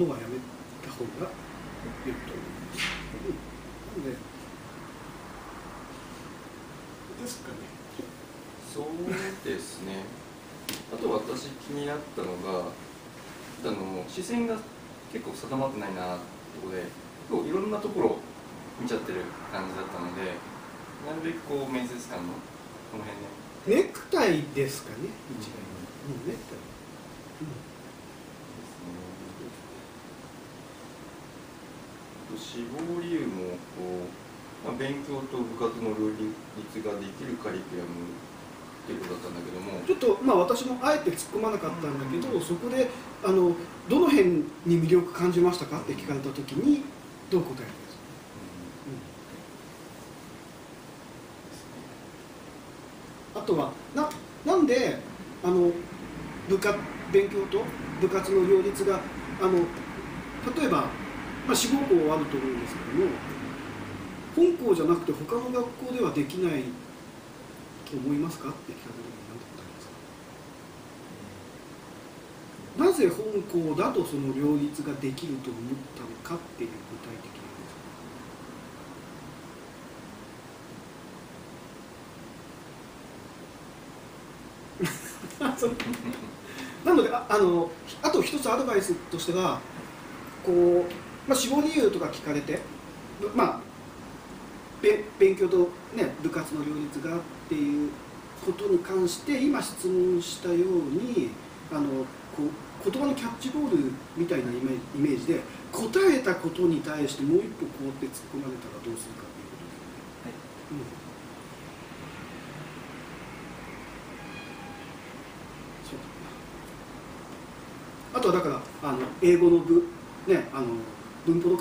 のはやめた方がいいと思います。うん、なのでですかね。そうですねあと私気になったのがあの視線が結構定まってないなってとこで結構いろんなところ見ちゃってる感じだったのでなるべくこう面接官のこの辺ねネクタイですかね。一番うん、ネクタイ。死亡理由もこう、まあ、勉強と部活の両立ができるカリキュラムっていうことだったんだけども。ちょっとまあ私もあえて突っ込まなかったんだけど、そこであのどの辺に魅力感じましたかって聞かれた時にどう答えるんですか？あとはななんであの部活勉強と部活の両立があの例えば、まあ、志望校はあると思うんですけども本校じゃなくて他の学校ではできないと思いますかって聞かれた時に何て答えますか？なぜ本校だとその両立ができると思ったのかっていう具体的な なのでああのあと一つアドバイスとしてはこう、まあ、志望理由とか聞かれてまあ勉強と、ね、部活の両立がっていうことに関して今質問したようにあのこう言葉のキャッチボールみたいなイメージで答えたことに対してもう一歩こうって突っ込まれたらどうするかっていうことですよね。うんそうだなあとはだからあの英語の文,、ね、あの文法とか